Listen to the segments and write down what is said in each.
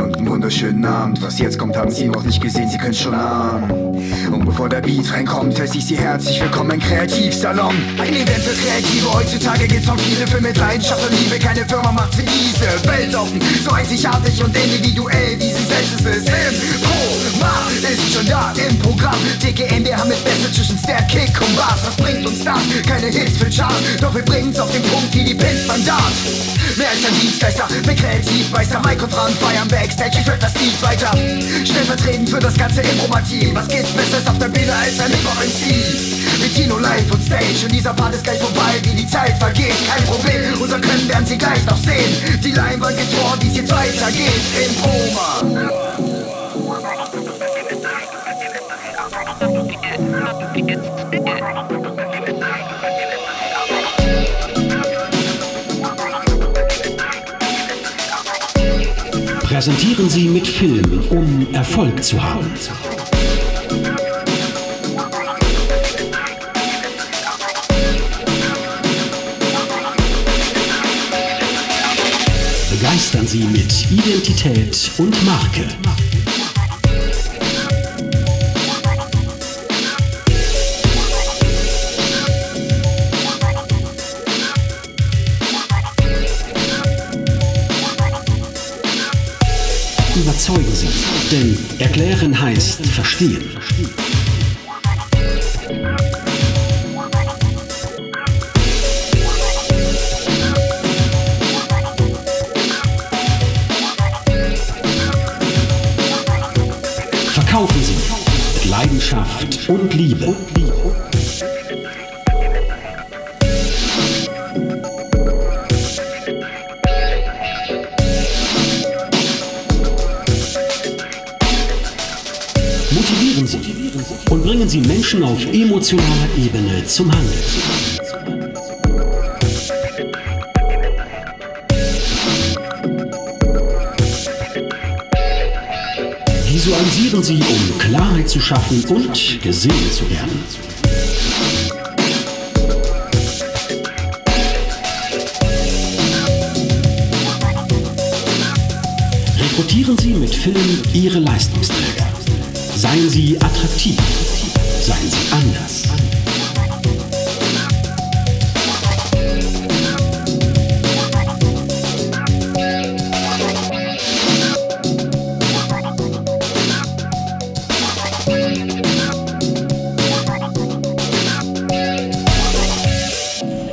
wunderschönen Abend. Was jetzt kommt, haben Sie noch nicht gesehen, Sie können schon ahnen. Und bevor der Beat reinkommt, heiße ich Sie herzlich willkommen im Kreativsalon. Ein Event für Kreative, heutzutage geht's von viele für mit Leidenschaft und Liebe. Keine Firma macht für diese Welt offen, so einzigartig und individuell, wie sie selbst ist. es Im Pro, ist schon da im Programm. Dicke MBH mit Message zwischen Step, Kick und Bass. Was bringt uns das? Keine Hits für Charts, doch wir bringen's auf den Punkt wie die Pins beim Dart. Mehr als ein Dienstleister, bin Kreativmeister, Mike und Frank feiern Backstage, ich das Lied weiter. Stellvertretend für das ganze Impro-Team. Was geht's besseres auf der Bühne als ein Hip-Hop-MC? Mit Tino live und Stage und dieser Part ist gleich vorbei, wie die Zeit vergeht. Kein Problem, unser Können werden sie gleich noch sehen. Die Leinwand geht vor, wie es jetzt weitergeht. Impro-Man. Präsentieren Sie mit Film, um Erfolg zu haben. Begeistern Sie mit Identität und Marke. Überzeugen Sie, denn erklären heißt verstehen. Verkaufen Sie mit Leidenschaft und Liebe. Motivieren und bringen Sie Menschen auf emotionaler Ebene zum Handeln. Visualisieren Sie, um Klarheit zu schaffen und gesehen zu werden. Rekrutieren Sie mit Film Ihre Leistungsträger. Seien Sie attraktiv. Seien Sie anders.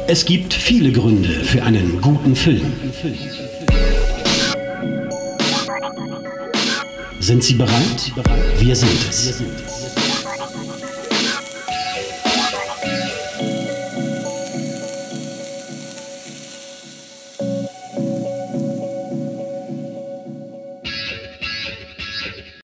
Es gibt viele Gründe für einen guten Film. Sind Sie bereit? Wir sind es.